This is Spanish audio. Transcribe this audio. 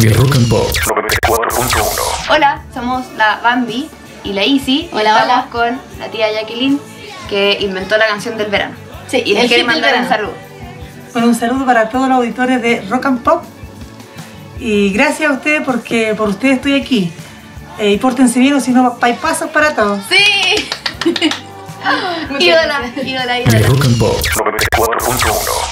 de Rock and Pop. 94.1. Hola, somos la Bambi y la Easy. Hola, estamos con la tía Jacqueline, que inventó la canción del verano. Sí, Y les quiere mandar un saludo. Bueno, un saludo para todos los auditores de Rock and Pop. Y gracias a ustedes porque por ustedes estoy aquí. Eh, y pórtense bien o si no, hay pasos para todos. Sí. Muchas Ídola, ídola, Rock and Pop. 94.1.